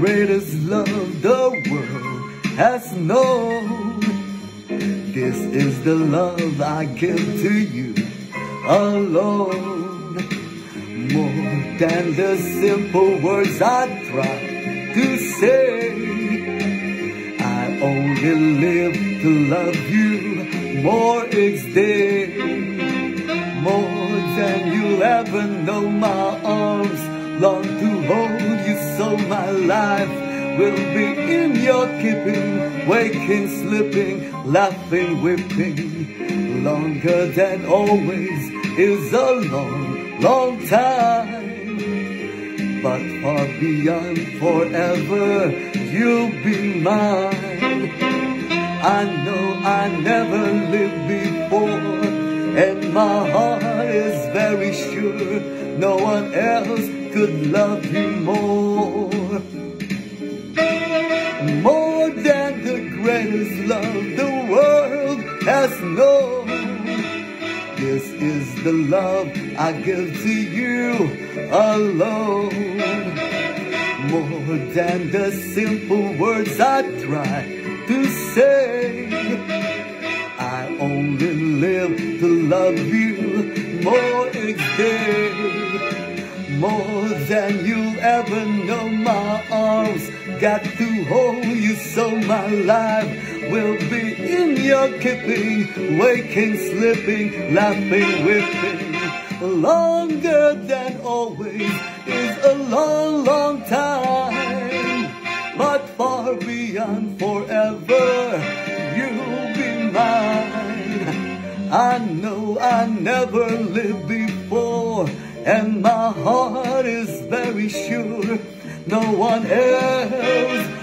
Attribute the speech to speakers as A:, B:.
A: greatest love the world has known. This is the love I give to you alone. More than the simple words I try to say. I only live to love you more each day. More than you'll ever know my arms long to hold so my life will be in your keeping, waking, sleeping, laughing, whipping. Longer than always is a long, long time. But far beyond forever, you'll be mine. I know I never lived before, and my heart very sure no one else could love you more. More than the greatest love the world has known. This is the love I give to you alone. More than the simple words I try to say. I only live to love you more day. More than you'll ever know, my arms got to hold you so my life will be in your keeping, waking, sleeping, laughing, whipping. Longer than always is a long, long time, but far beyond I never lived before, and my heart is very sure no one else